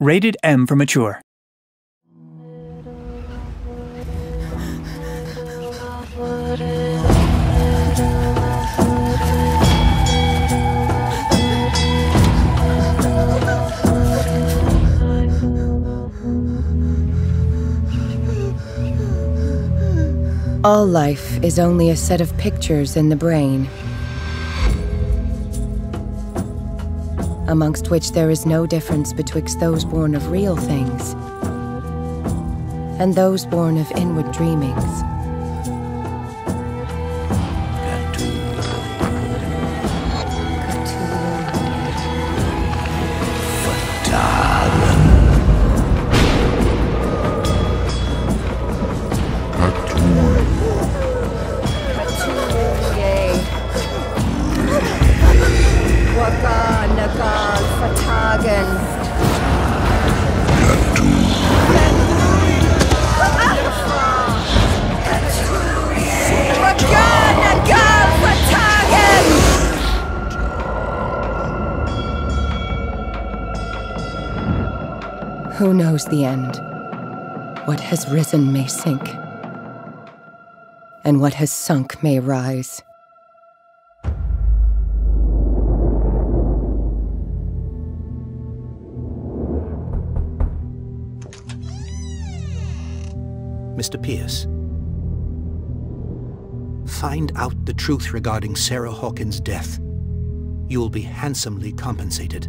Rated M for Mature. All life is only a set of pictures in the brain, amongst which there is no difference betwixt those born of real things and those born of inward dreamings. Who knows the end? What has risen may sink, and what has sunk may rise. Mr. Pierce. Find out the truth regarding Sarah Hawkins' death. You will be handsomely compensated.